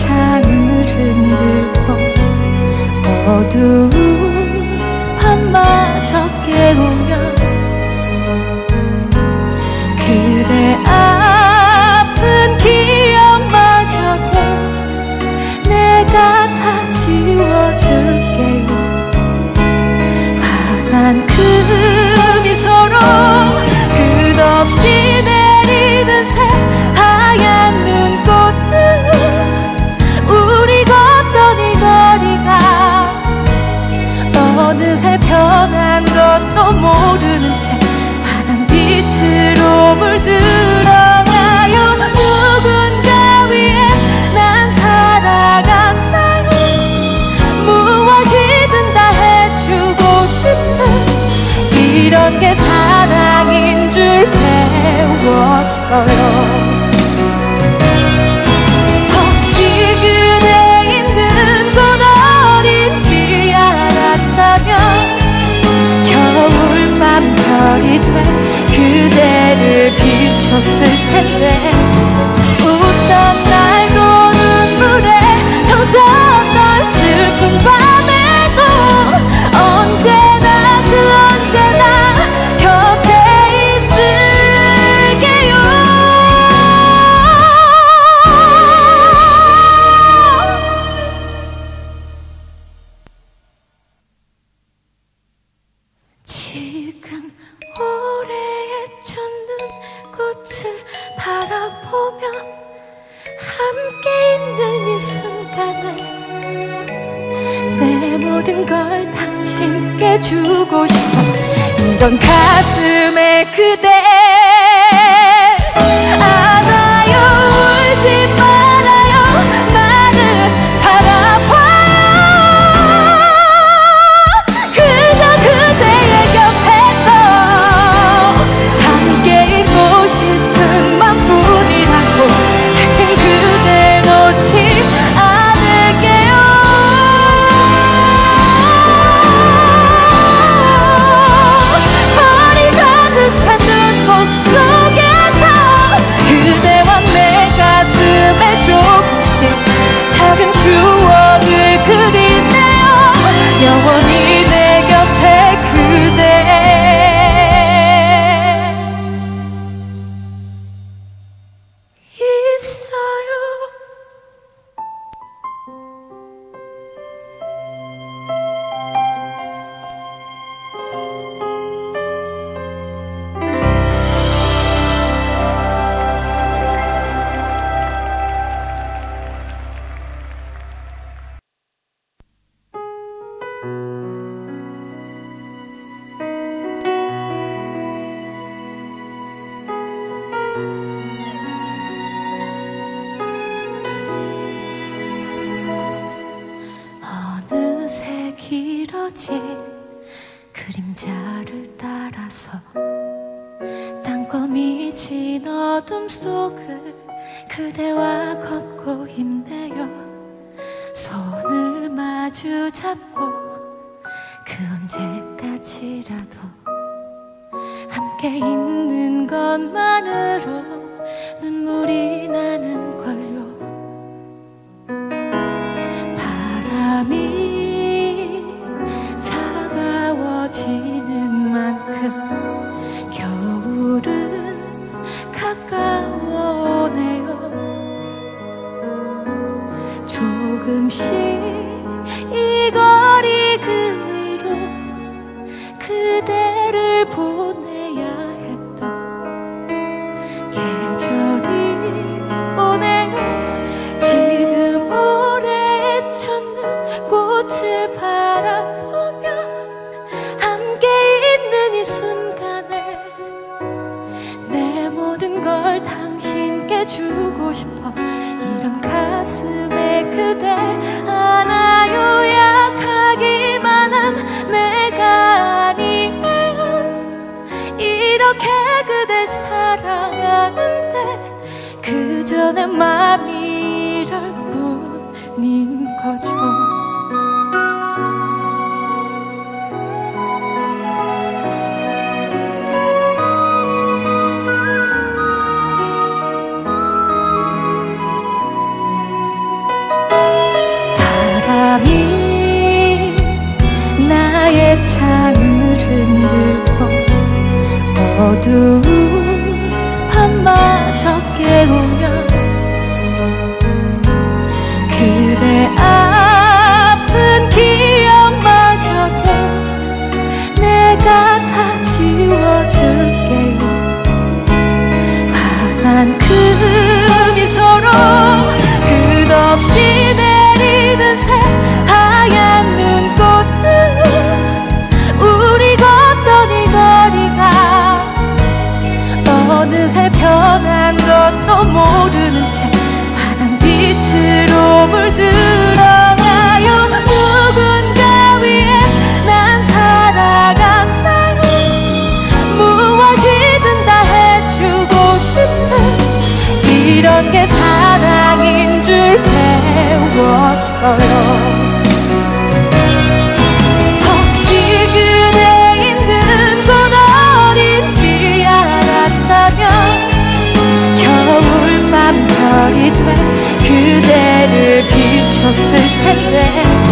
창을 흔들고 어두운 밤마저 깨우면 그대 아픈 기억마저도 내가 다 지워줄게요 환한 그 미소로 끝없이 내리는 새 아무것도 모르는 채 환한 빛으로 물들어가요. 누군가 위에 난 살아간다 무엇이든 다 해주고 싶은 이런 게 사랑인 줄 배웠어요. 웃었을 텐데 웃던 모든 걸 당신께 주고 싶어. 이런 가슴에 그대 안아요. 울지 마. 것만으로. 혹시 그대 있는 곳 어딘지 알았다면 겨울밤 별이 돼 그대를 비췄을 텐데.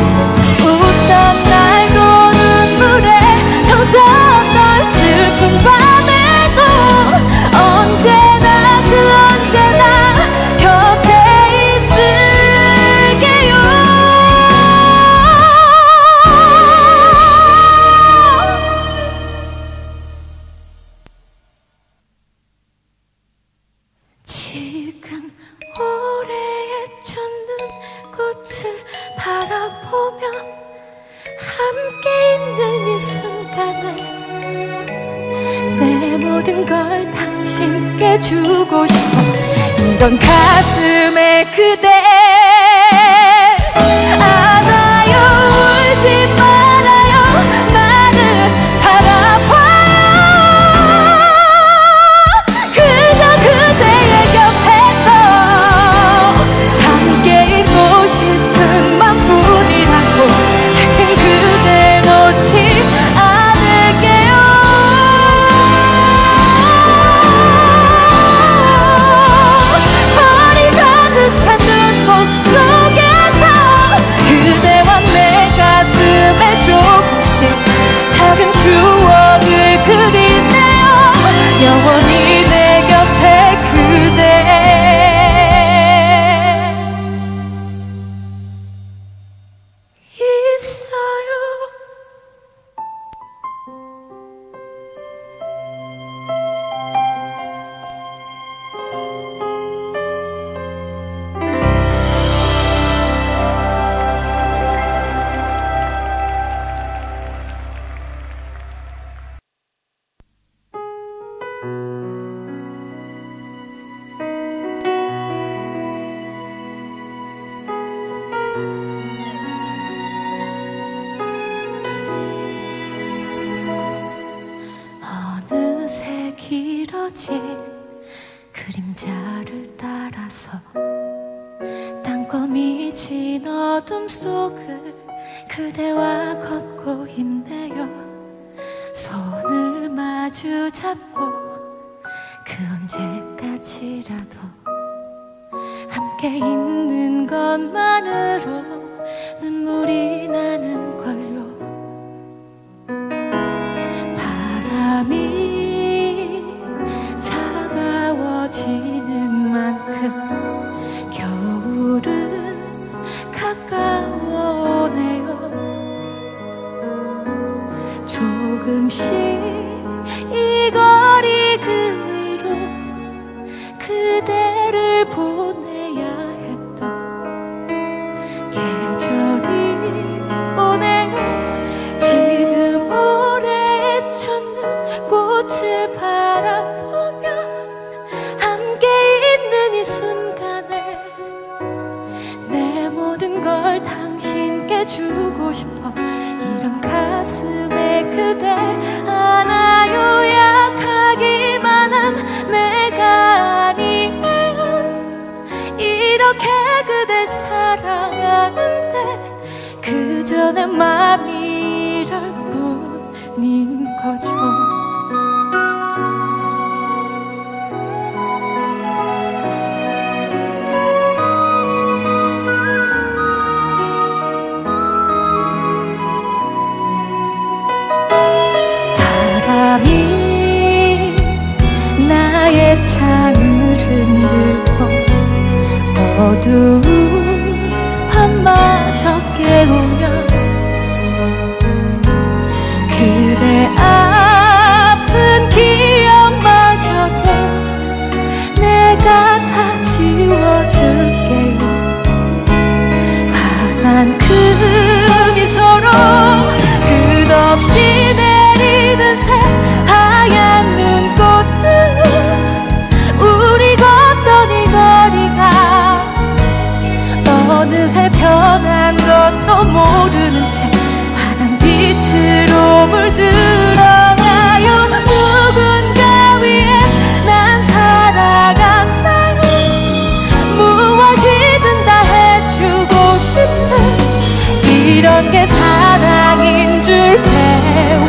빛을 바라보며 함께 있는 이 순간에 내 모든 걸 당신께 주고 싶어. 이런 가슴에 그대 안아요. 약하기만한 내가 아니에요. 이렇게 그댈 사랑하는데 그저 내 맘이 이럴 뿐인 거죠.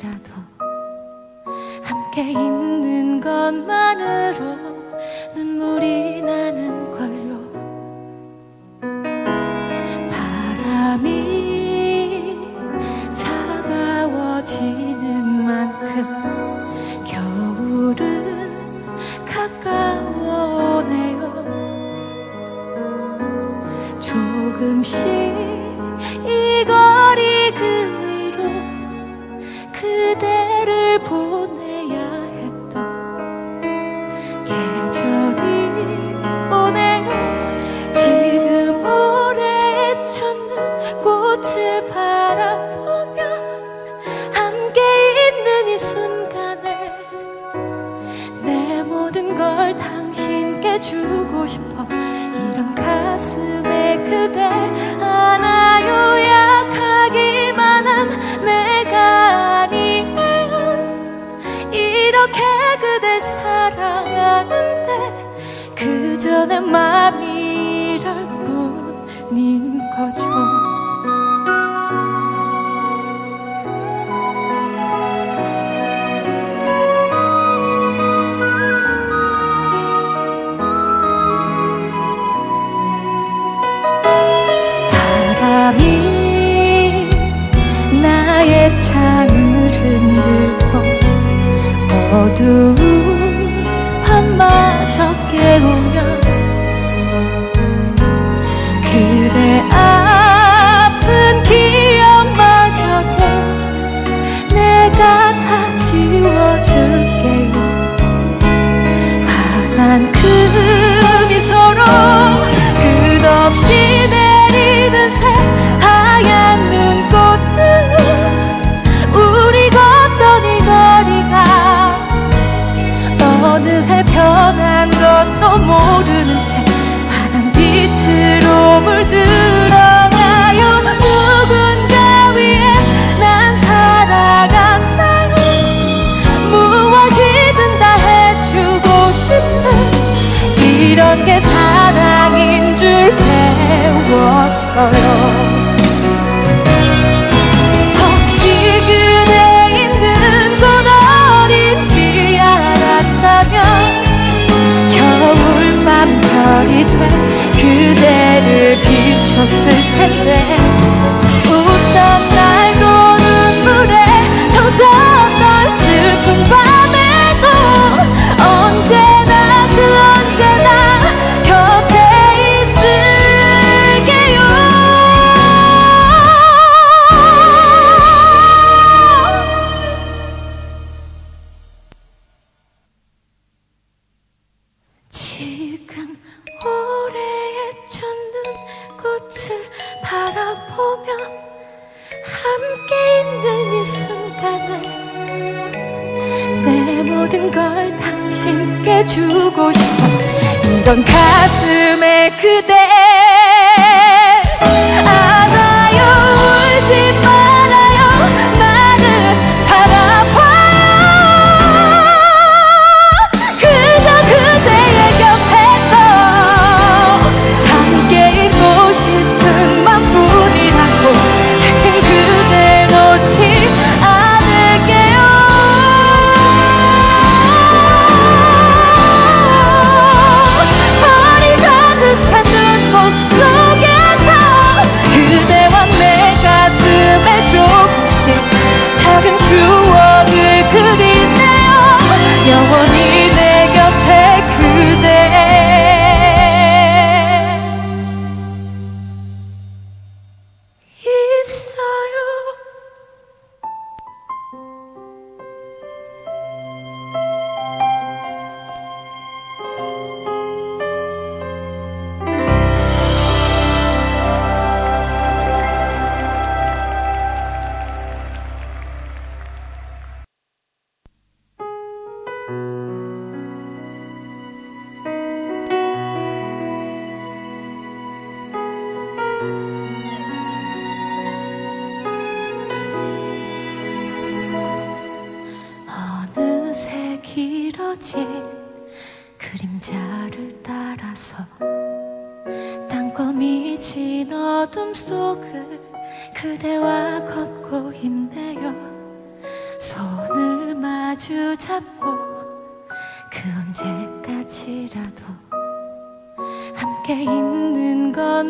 잠시라도 함께 있는 것만으로 바람이 나의 창을 흔들고 어두운 밤마저 깨우면 그대 아픈 기억마저도 내가 다 지워줄게요 화난 그 미소로 끝없이 아무것도 모르는 채 환한 빛으로 물들어가요. 누군가 위에 난 살아간다 무엇이든 다 해주고 싶은 이런 게 사랑인 줄 배웠어요. sé que ver 모든 걸 당신께 주고 싶어. 이런 가슴에 그대 안아요. 울지 마.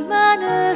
慢的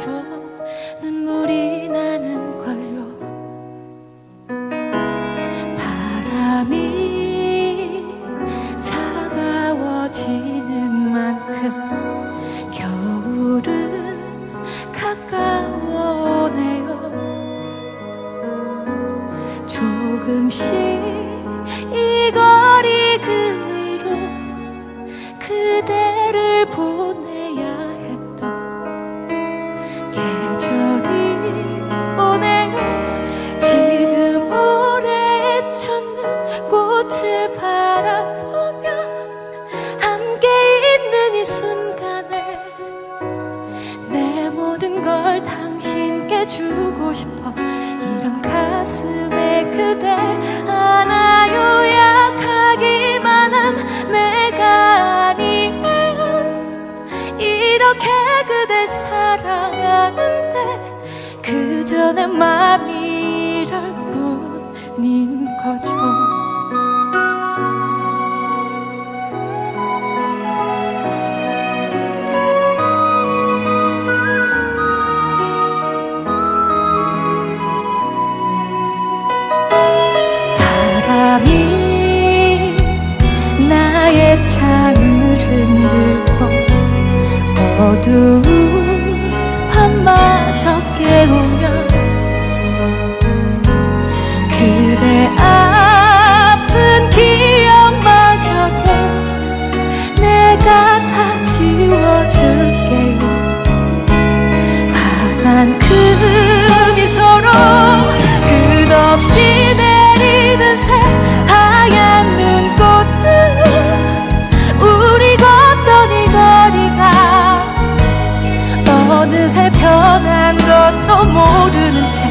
아무것도 모르는 채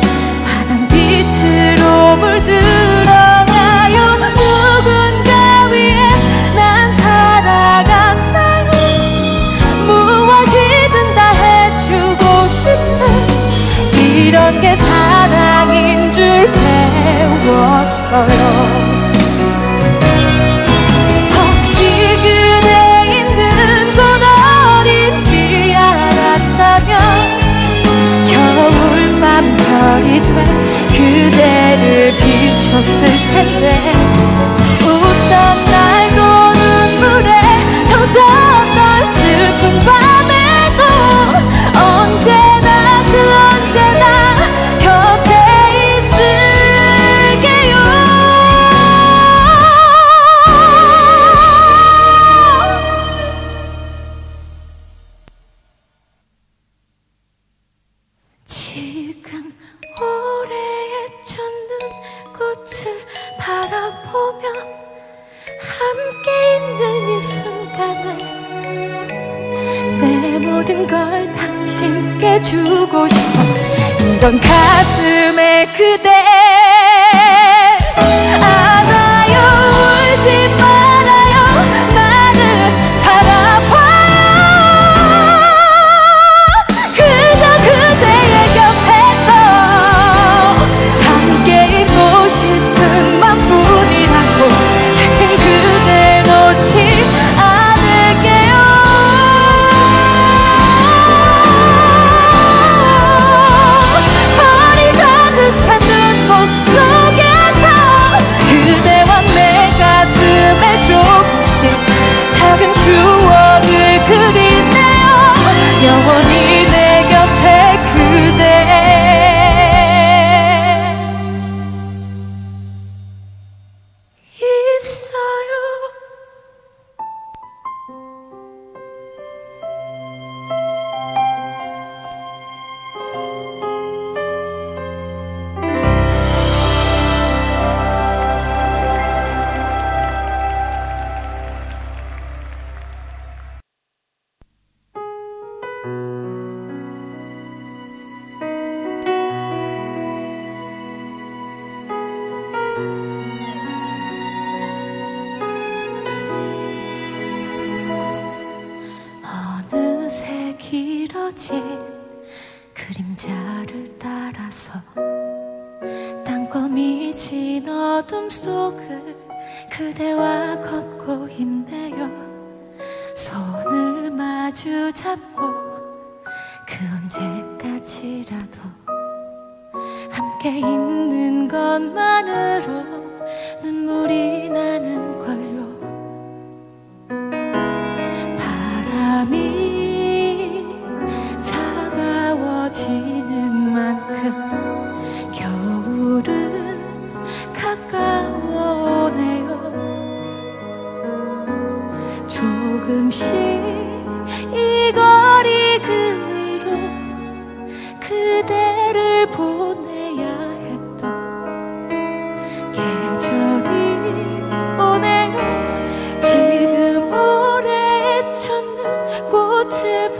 환한 빛으로 물들어가요. 누군가 위에 난 살아간다고 무엇이든 다 해주고 싶은 이런 게 사랑인 줄 배웠어요. 그대를 비췄을 텐데 웃던 나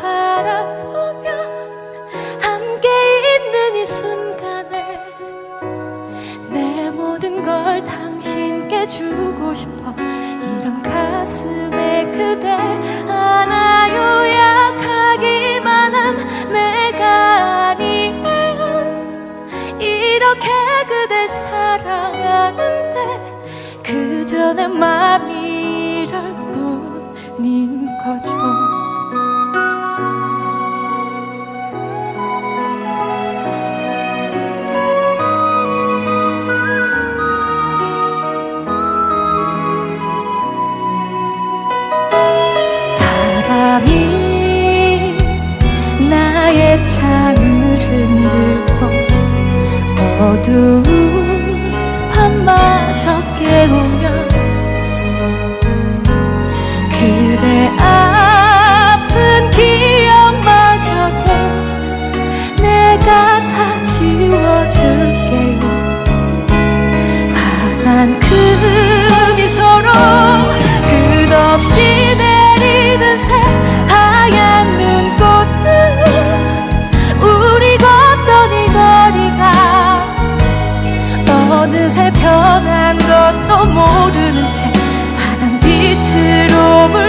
바라보며 함께 있는 이 순간에 내 모든 걸 당신께 주고 싶어. 이런 가슴에 그댈 안아요. 약하기만 한 내가 아니에요. 이렇게 그댈 사랑하는데 그 전에 마음이 이럴 뿐인 거죠. 어두운 밤마저 깨우면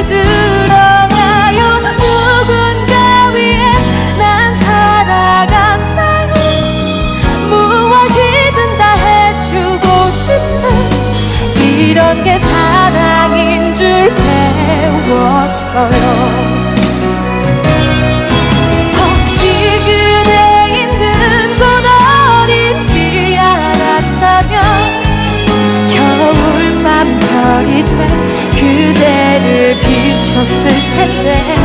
드러나요? 누군가 위에 난 살아간다 무엇이든 다 해주고 싶은 이런 게 사랑인 줄 배웠어요 멈췄을 텐데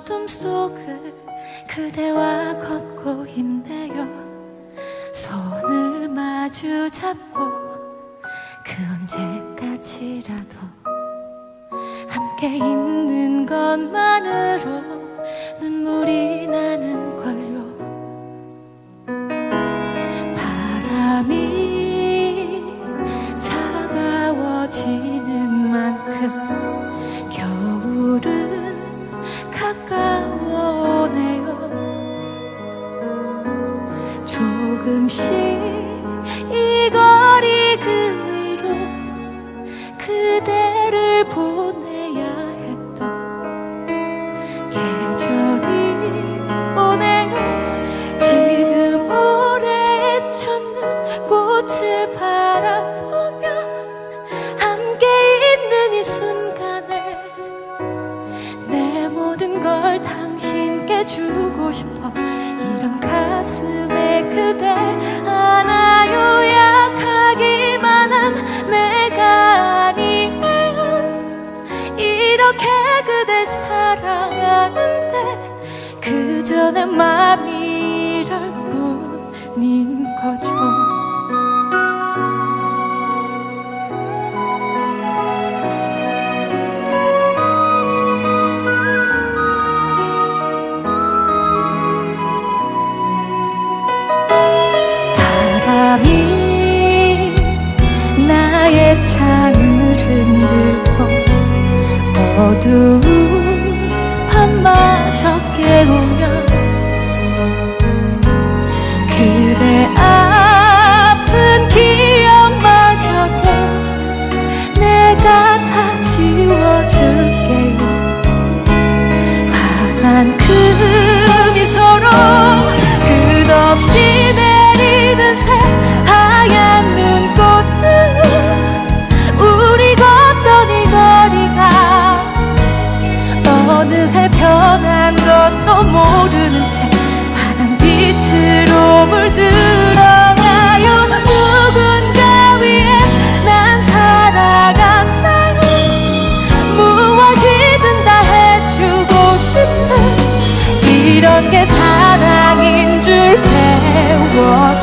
어둠 속을 그대와 걷고 있네요. 손을 마주 잡고 그 언제까지라도 함께 있는 것만으로 눈물이 나는 心。 내 맘이랄 뿐인 거죠. 바람이 나의 창을 흔들고 어두운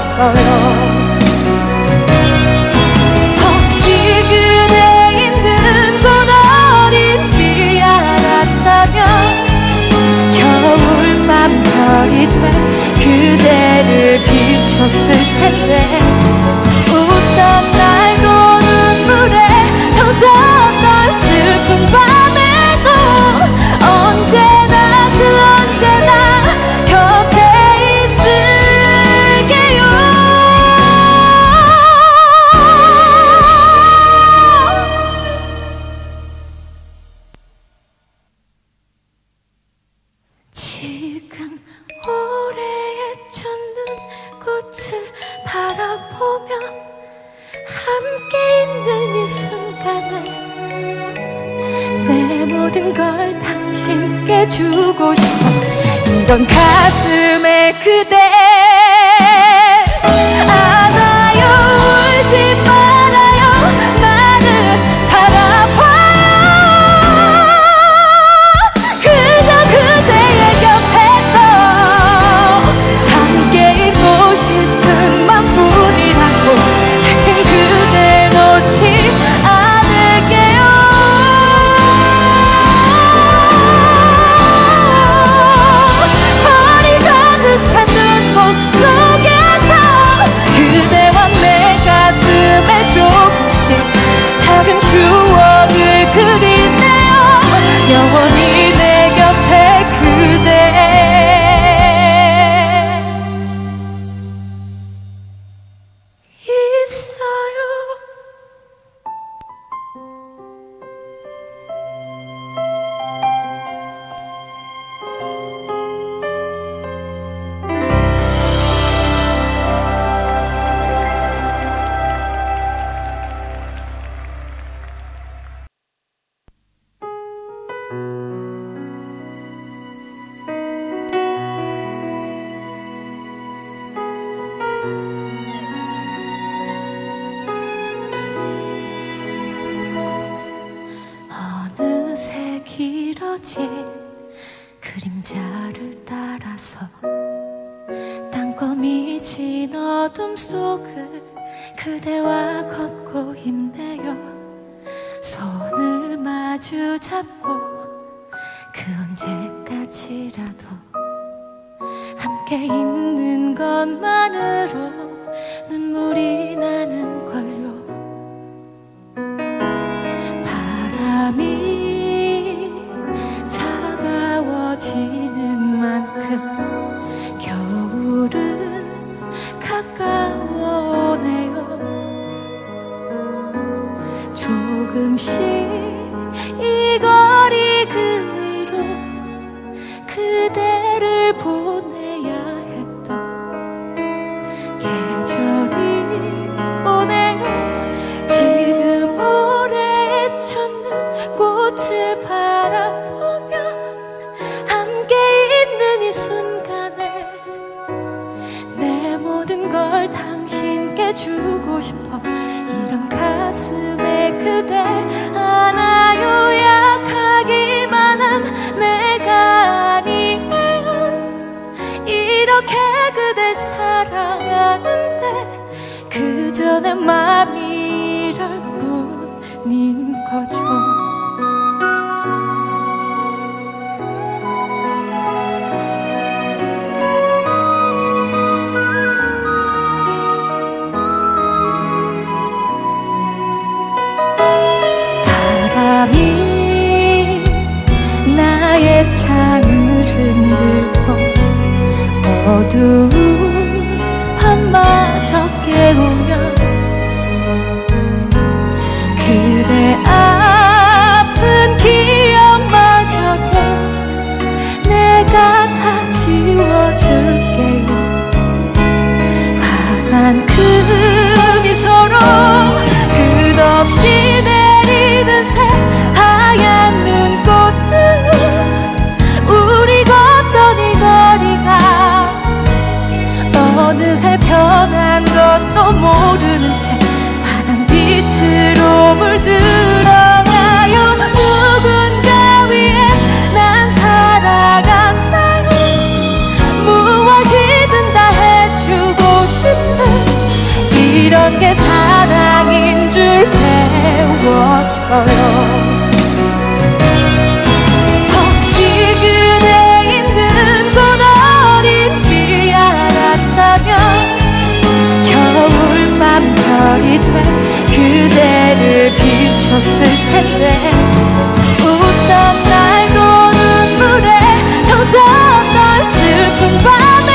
있어요. 혹시 그대 있는 곳 어딘지 알았다면 겨울만 별이 돼 그대를 비췄을 텐데 웃던 날도 눈물에 젖었던 슬픈 밤 미안해 내 모든 걸 당신께 주고 싶어. 이런 가슴에 그대 것만으로 눈물이 내 맘이랄 뿐인 거죠. 바람이 나의 창을 흔들고 어두운 心。 웃었을 텐데. 웃던 날도 눈물에 젖었던 슬픈 밤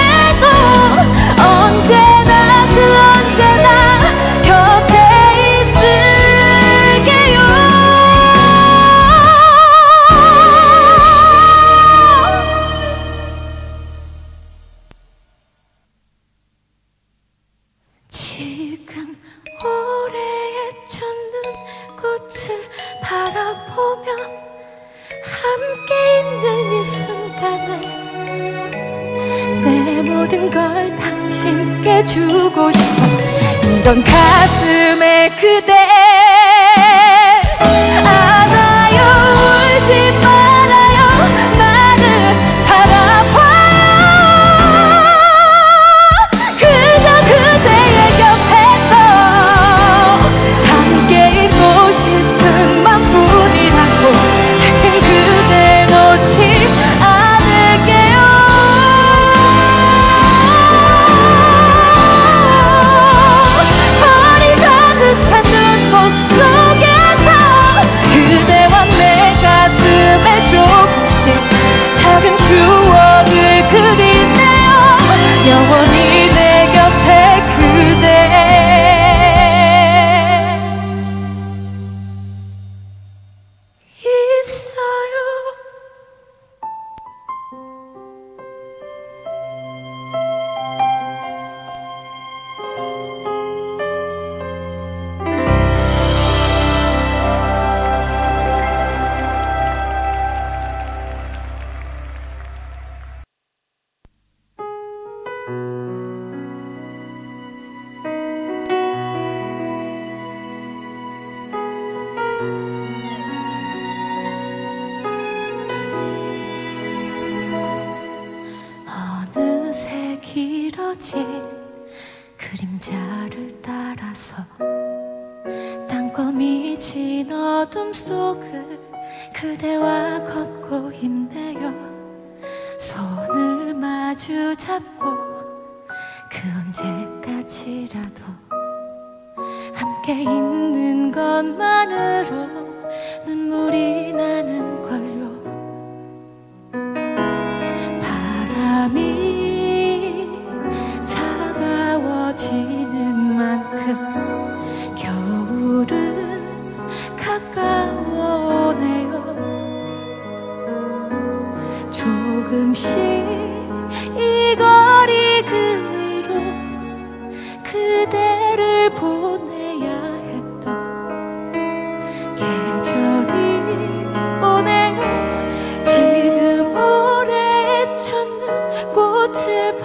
Có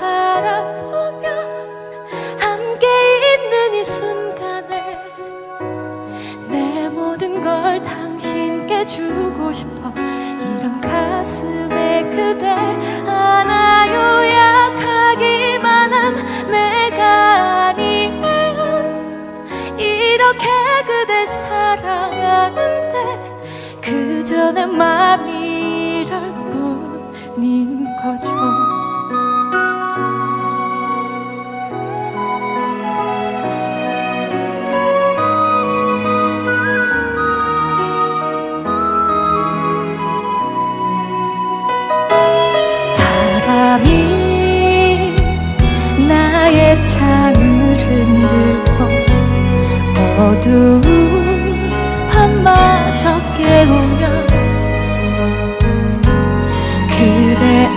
바라보면 함께 있는 이 순간에 내 모든 걸 당신께 주고 싶어. 이런 가슴에 그대 안아요. 약하기만한 내가 아니에요. 이렇게 그댈 사랑하는데 그저 내 맘이 이럴 뿐인 거죠. 어두한마저 깨우면 그대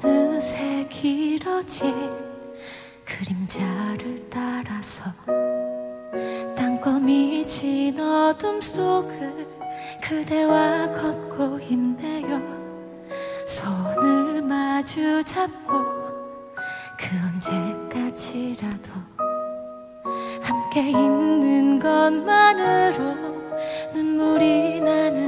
어느새 길어진 그림자를 따라서 땅거미 진 어둠 속을 그대와 걷고 있네요. 손을 마주 잡고 언제까지라도 함께 있는 것만으로 눈물이 나는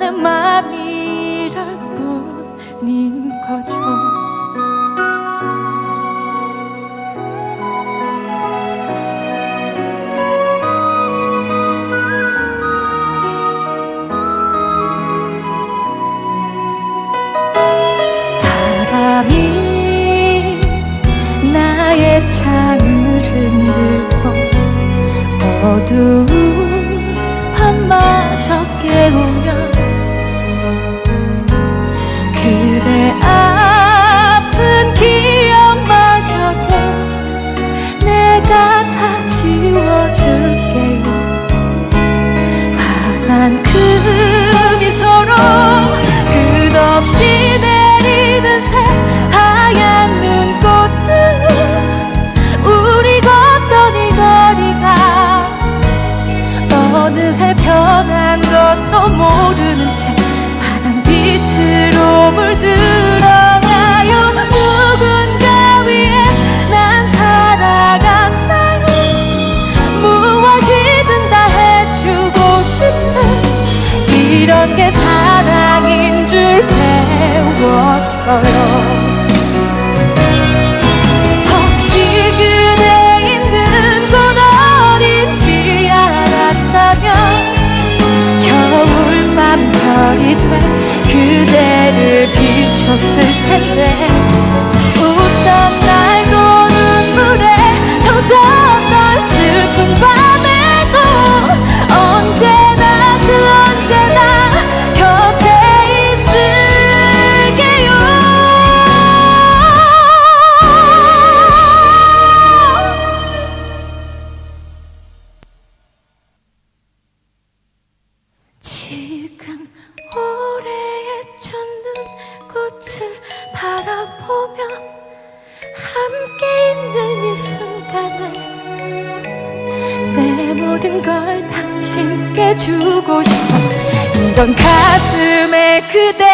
내 맘이 이럴 뿐인 거죠. 바람이 나의 창을 흔들고 어두운 밤마저 깨우면 모르는 채 환한 빛으로 물들어가요. 누군가 위해 난 살아간다요 무엇이든 다 해주고 싶은 이런 게 사랑인 줄 배웠어요 별이 돼. 그대를 비췄을 텐데. 웃던 날 모든 걸 당신께 주고 싶어. 이런 가슴에 그대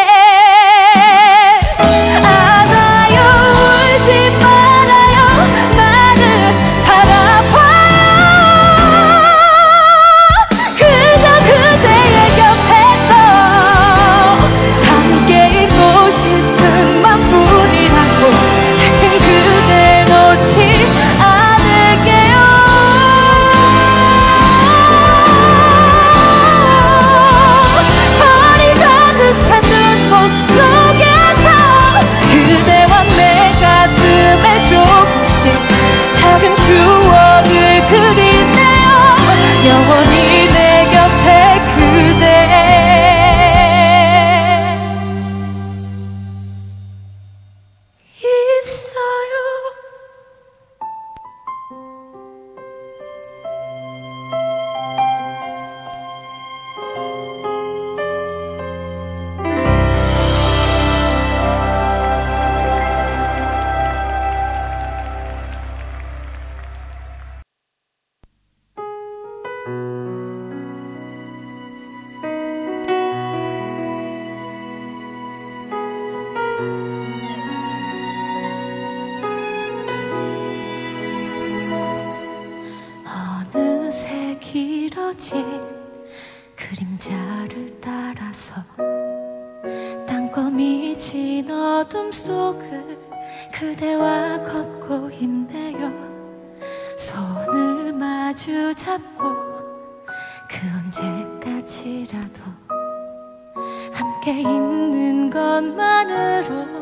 的容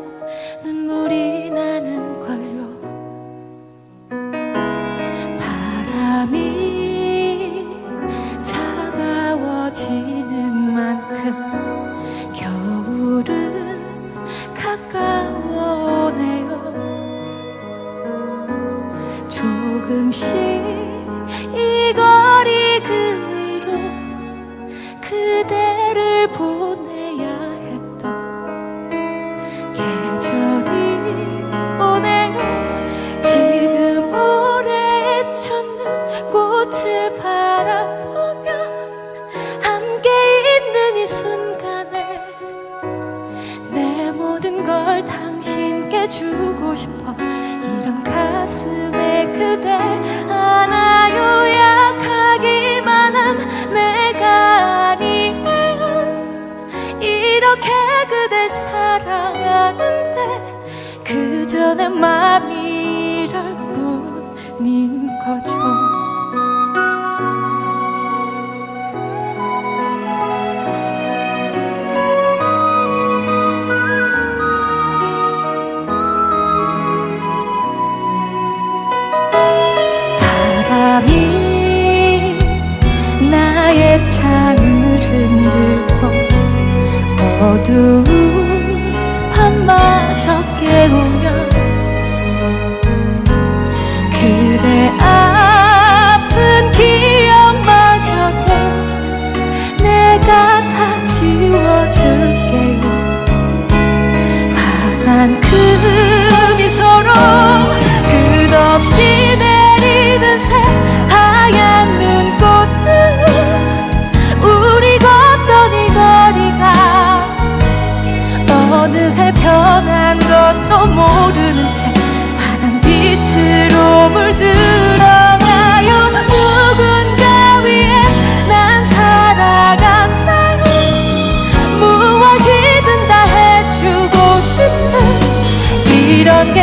그댈 안아요. 약하기만 한 내가 아니에요. 이렇게 그댈 사랑하는데 그저 내 맘이 어두운 마저 깨우면 그대 아픈 기억마저도 내가 다 지워줄게요 환한 그 미소로 끝없이 내리는 새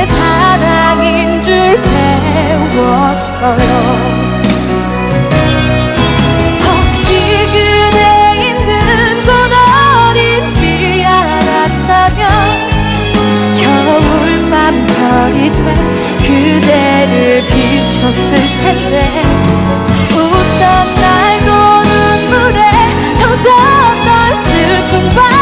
사랑인 줄 배웠 어요？혹시 그대를 비췄을 텐데 웃던 날도 눈물에 젖었던 슬픈 밤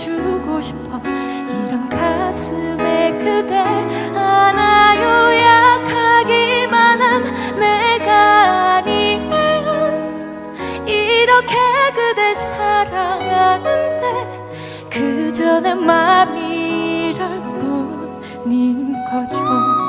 주고 싶어. 이런 가슴에 그댈 안아요. 약하기만은 내가 아니에요. 이렇게 그댈 사랑하는데 그저 내 맘이 이럴 뿐인 거죠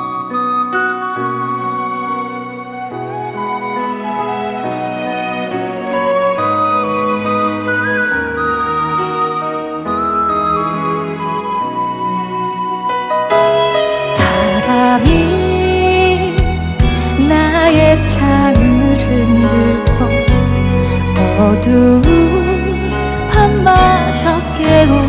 눈 밤마저 깨고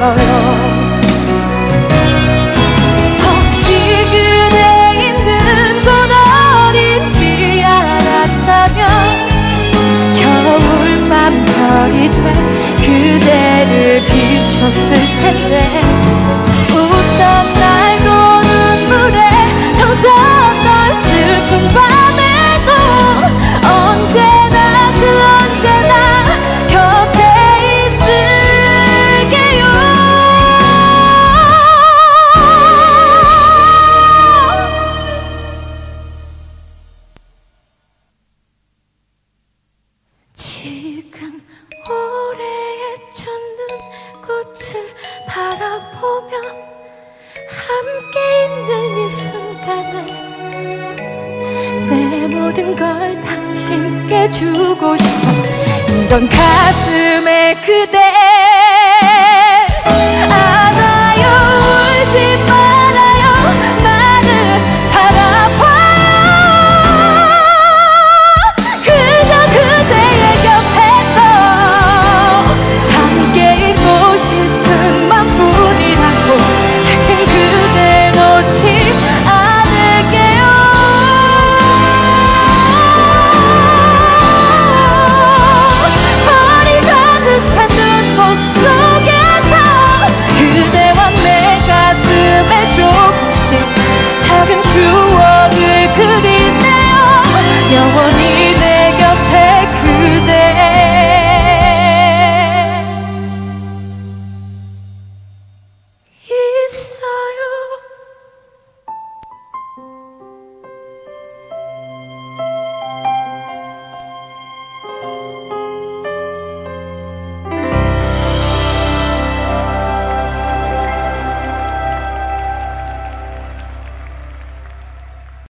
있어요. 혹시 그대 있는 곳 어딘지 알았다면 겨울밤 별이 돼 그대를 비췄을 텐데.